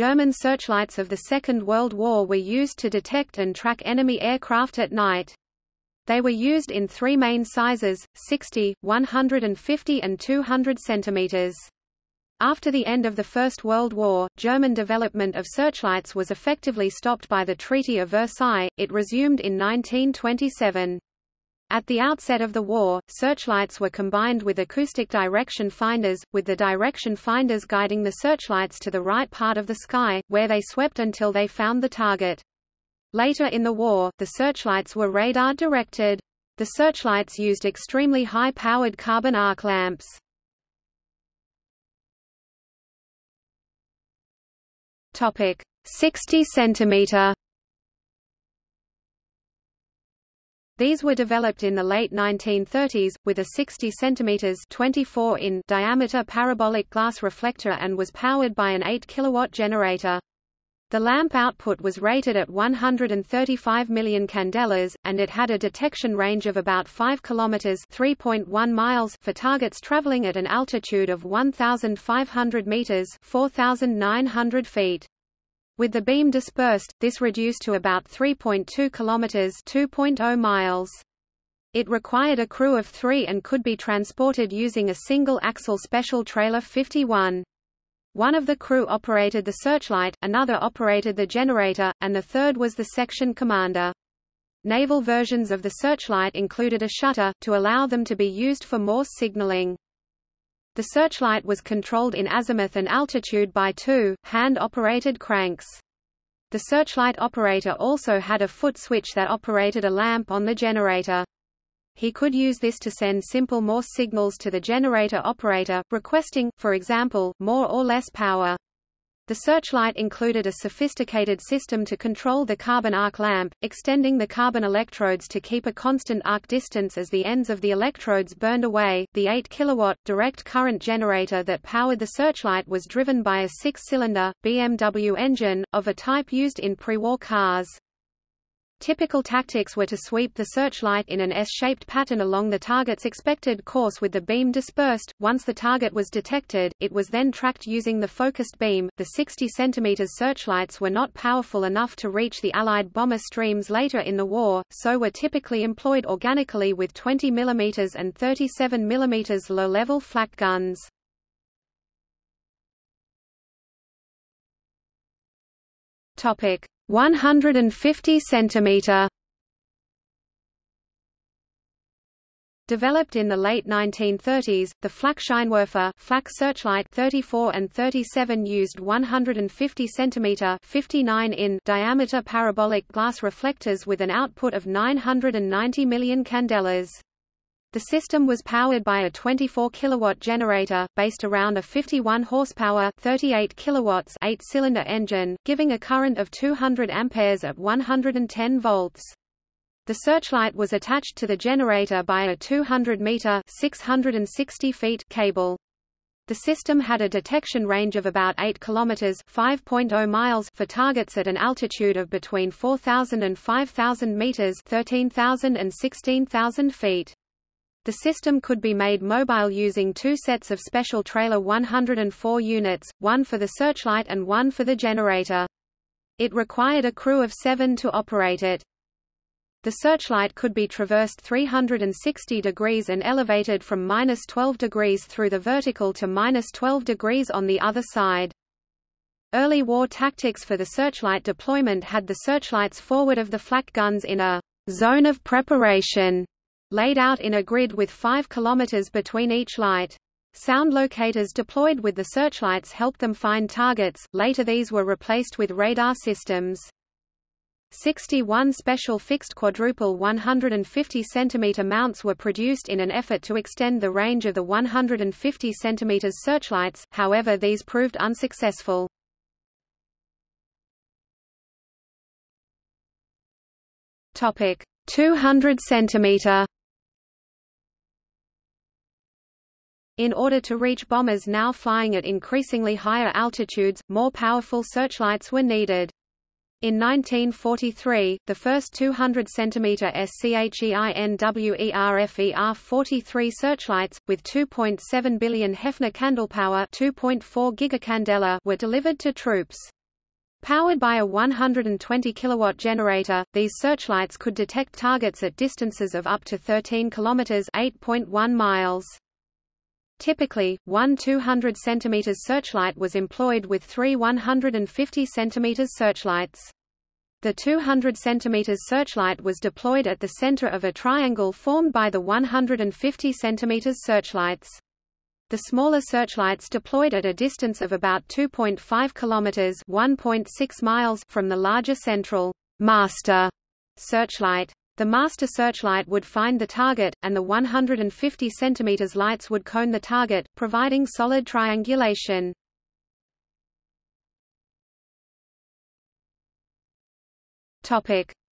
German searchlights of the Second World War were used to detect and track enemy aircraft at night. They were used in three main sizes, 60, 150 and 200 centimeters. After the end of the First World War, German development of searchlights was effectively stopped by the Treaty of Versailles, it resumed in 1927. At the outset of the war, searchlights were combined with acoustic direction finders, with the direction finders guiding the searchlights to the right part of the sky, where they swept until they found the target. Later in the war, the searchlights were radar-directed. The searchlights used extremely high-powered carbon arc lamps. Topic: 60 centimeter. These were developed in the late 1930s, with a 60 cm 24 in diameter parabolic glass reflector and was powered by an 8 kW generator. The lamp output was rated at 135 million candelas, and it had a detection range of about 5 km 3.1 miles for targets traveling at an altitude of 1,500 meters 4,900 feet. With the beam dispersed, this reduced to about 3.2 kilometers 2.0 miles. It required a crew of three and could be transported using a single-axle special trailer 51. One of the crew operated the searchlight, another operated the generator, and the third was the section commander. Naval versions of the searchlight included a shutter, to allow them to be used for Morse signaling. The searchlight was controlled in azimuth and altitude by two, hand-operated cranks. The searchlight operator also had a foot switch that operated a lamp on the generator. He could use this to send simple Morse signals to the generator operator, requesting, for example, more or less power. The searchlight included a sophisticated system to control the carbon arc lamp, extending the carbon electrodes to keep a constant arc distance as the ends of the electrodes burned away. The 8 kilowatt direct current generator that powered the searchlight was driven by a six-cylinder BMW engine of a type used in pre-war cars. Typical tactics were to sweep the searchlight in an S-shaped pattern along the target's expected course with the beam dispersed. Once the target was detected, it was then tracked using the focused beam. The 60 cm searchlights were not powerful enough to reach the Allied bomber streams later in the war, so were typically employed organically with 20 mm and 37 mm low-level flak guns. Topic: 150 centimeter Developed in the late 1930s, the flak Scheinwerfer flak searchlight 34 and 37 used 150 cm 59 in diameter parabolic glass reflectors with an output of 990 million candelas. The system was powered by a 24 kilowatt generator, based around a 51 horsepower 38 kilowatts eight-cylinder engine, giving a current of 200 amperes at 110 volts. The searchlight was attached to the generator by a 200-meter 660 feet cable. The system had a detection range of about 8 kilometers (5.0 miles) for targets at an altitude of between 4,000 and 5,000 meters (13,000 and 16,000 feet). The system could be made mobile using two sets of special trailer 104 units, one for the searchlight and one for the generator. It required a crew of seven to operate it. The searchlight could be traversed 360 degrees and elevated from minus 12 degrees through the vertical to minus 12 degrees on the other side. Early war tactics for the searchlight deployment had the searchlights forward of the flak guns in a zone of preparation laid out in a grid with 5 km between each light. Sound locators deployed with the searchlights helped them find targets, later these were replaced with radar systems. 61 special fixed quadruple 150 cm mounts were produced in an effort to extend the range of the 150 cm searchlights, however these proved unsuccessful. Topic 200 cm In order to reach bombers now flying at increasingly higher altitudes, more powerful searchlights were needed. In 1943, the first 200 cm SCHEINWERFER-43 searchlights, with 2.7 billion Hefner candlepower 2.4 gigacandela were delivered to troops. Powered by a 120 kilowatt generator, these searchlights could detect targets at distances of up to 13 kilometers (8.1 miles). Typically, one 200 cm searchlight was employed with three 150 cm searchlights. The 200 cm searchlight was deployed at the center of a triangle formed by the 150 cm searchlights. The smaller searchlights deployed at a distance of about 2.5 kilometers (1.6 miles) from the larger central master searchlight. The master searchlight would find the target, and the 150 cm lights would cone the target, providing solid triangulation.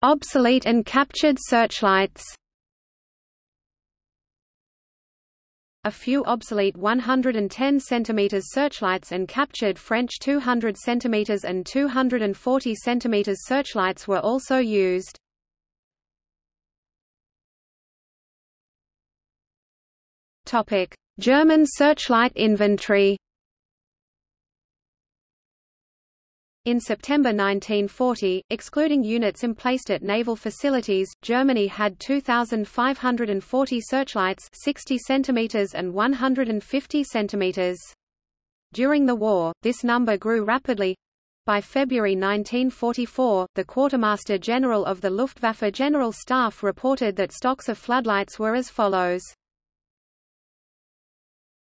Obsolete and captured searchlights. A few obsolete 110 cm searchlights and captured French 200 cm and 240 cm searchlights were also used. German searchlight inventory In September 1940, excluding units emplaced at naval facilities, Germany had 2,540 searchlights 60 centimeters and 150 centimeters. During the war, this number grew rapidly. By February 1944, the Quartermaster General of the Luftwaffe General Staff reported that stocks of floodlights were as follows.